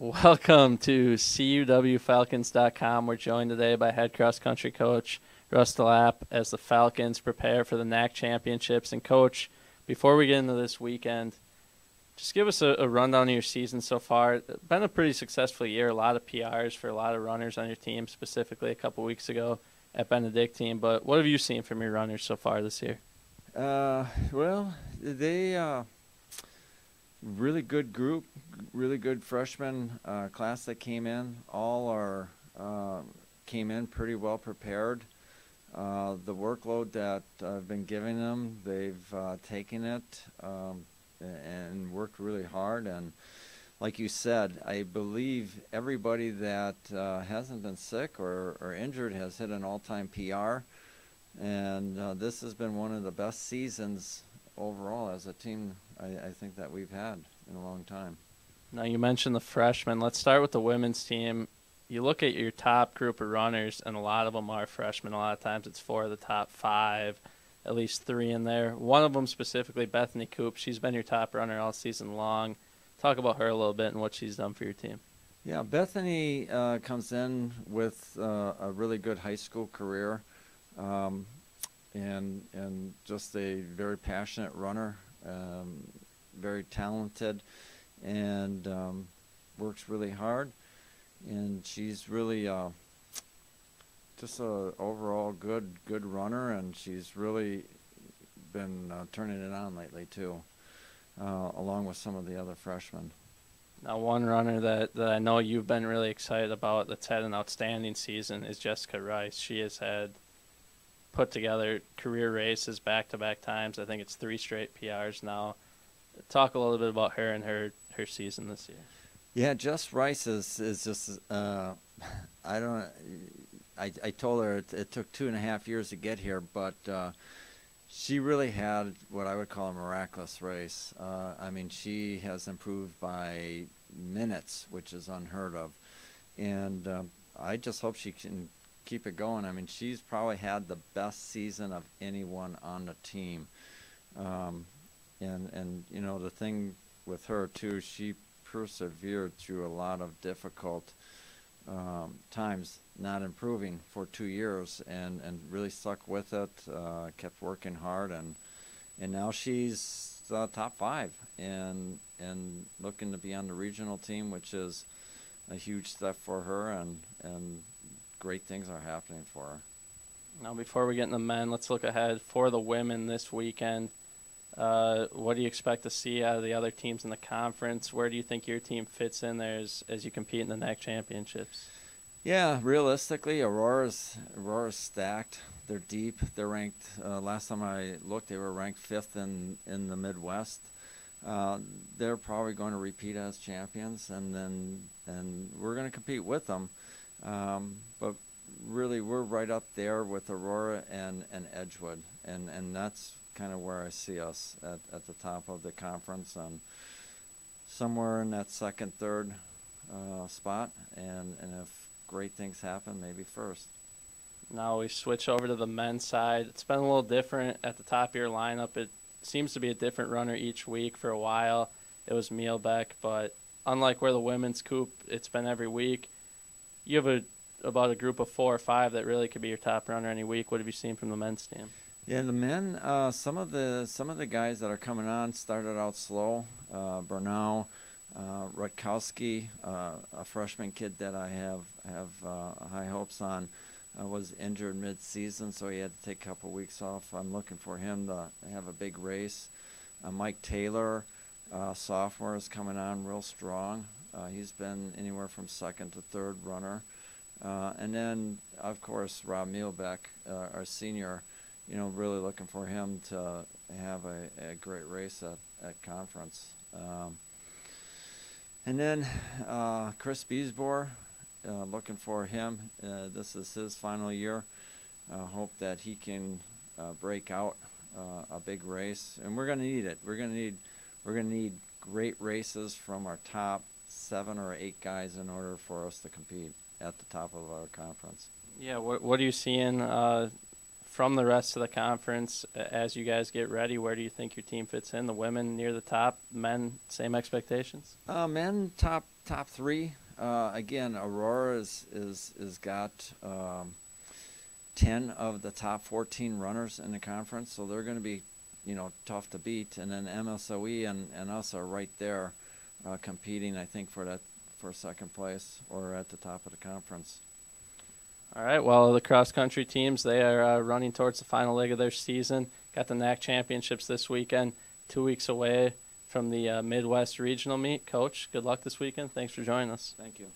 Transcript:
Welcome to CUWFalcons.com. We're joined today by head cross country coach Russ De Lap as the Falcons prepare for the NAC championships. And, coach, before we get into this weekend, just give us a, a rundown of your season so far. It's been a pretty successful year. A lot of PRs for a lot of runners on your team, specifically a couple weeks ago at Benedictine. But what have you seen from your runners so far this year? Uh, well, they uh, really good group, really good freshman uh, class that came in. All are uh, came in pretty well prepared. Uh, the workload that I've been giving them, they've uh, taken it um, and worked really hard. And like you said, I believe everybody that uh, hasn't been sick or, or injured has hit an all-time PR. And uh, this has been one of the best seasons overall as a team I, I think that we've had in a long time. Now you mentioned the freshmen. Let's start with the women's team. You look at your top group of runners, and a lot of them are freshmen. A lot of times it's four of the top five, at least three in there. One of them specifically, Bethany Coop. She's been your top runner all season long. Talk about her a little bit and what she's done for your team. Yeah, Bethany uh, comes in with uh, a really good high school career, um, and and just a very passionate runner um, very talented, and um, works really hard. And she's really uh, just a overall good good runner, and she's really been uh, turning it on lately too, uh, along with some of the other freshmen. Now, one runner that, that I know you've been really excited about that's had an outstanding season is Jessica Rice. She has had put together career races back to back times. I think it's three straight PRs now. Talk a little bit about her and her her season this year. Yeah, Jess Rice is is just uh, I don't. I I told her it, it, took two and a half years to get here, but uh, she really had what I would call a miraculous race. Uh, I mean, she has improved by minutes, which is unheard of, and um, I just hope she can keep it going. I mean, she's probably had the best season of anyone on the team. Um, and and you know the thing with her too, she persevered through a lot of difficult um, times, not improving for two years, and and really stuck with it. Uh, kept working hard, and and now she's uh, top five, and and looking to be on the regional team, which is a huge step for her, and and great things are happening for her. Now, before we get in the men, let's look ahead for the women this weekend. Uh, what do you expect to see out of the other teams in the conference? Where do you think your team fits in there as, as you compete in the NAC championships? Yeah, realistically, Aurora's Aurora's stacked. They're deep. They're ranked. Uh, last time I looked, they were ranked fifth in in the Midwest. Uh, they're probably going to repeat as champions, and then and we're going to compete with them. Um, but really, we're right up there with Aurora and, and Edgewood, and, and that's kind of where I see us at, at the top of the conference and somewhere in that second, third uh, spot. And, and if great things happen, maybe first. Now we switch over to the men's side. It's been a little different at the top of your lineup. It seems to be a different runner each week. For a while, it was Mielbeck, but unlike where the women's Coop, it's been every week you have a about a group of four or five that really could be your top runner any week. What have you seen from the men's team? Yeah, the men. Uh, some of the some of the guys that are coming on started out slow. Uh, Bernau, uh, Rutkowski, uh, a freshman kid that I have have uh, high hopes on, uh, was injured mid-season, so he had to take a couple weeks off. I'm looking for him to have a big race. Uh, Mike Taylor, sophomore, is coming on real strong. Uh, he's been anywhere from second to third runner. Uh, and then, of course, Rob Mielbeck, uh, our senior, you know, really looking for him to have a, a great race at, at conference. Um, and then uh, Chris Beesbor, uh, looking for him. This is his final year. hope that he can break out a big race, and we're going to need it. We're going to need we're going to need great races from our top seven or eight guys in order for us to compete at the top of our conference. Yeah, what what are you seeing uh, from the rest of the conference as you guys get ready? Where do you think your team fits in? The women near the top, men same expectations. Uh, men top top three. Uh, again, Aurora is is is got um, ten of the top fourteen runners in the conference, so they're going to be, you know, tough to beat. And then MSOE and, and us are right there, uh, competing. I think for that for second place or at the top of the conference. All right. Well, the cross country teams they are uh, running towards the final leg of their season. Got the NAC championships this weekend. Two weeks away from the uh, Midwest regional meet. Coach, good luck this weekend. Thanks for joining us. Thank you.